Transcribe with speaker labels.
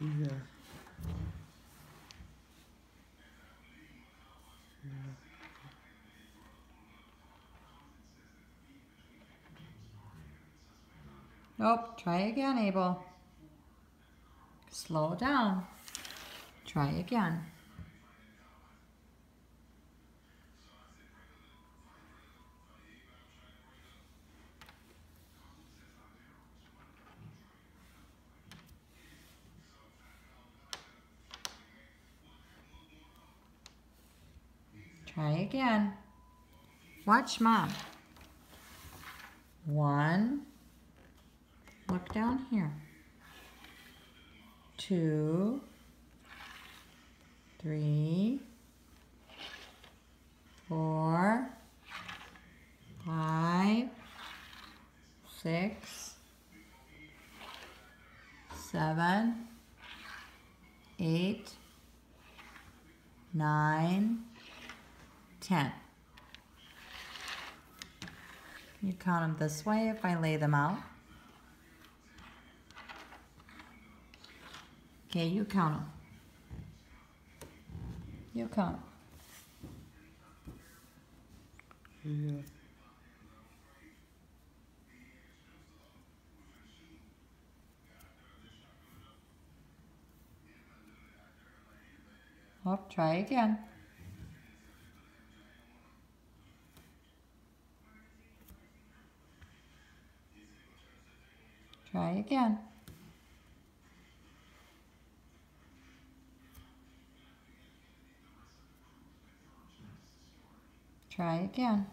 Speaker 1: Yeah.
Speaker 2: Nope, try again, Abel. Slow down. Try again. Try again. Watch mom. One. Look down here. Two. Three. Four. Five. Six. Seven. Eight. Nine. 10. You count them this way if I lay them out. Okay, you count them. You count.
Speaker 1: Yeah.
Speaker 2: Oh, try again. Try again. Try again.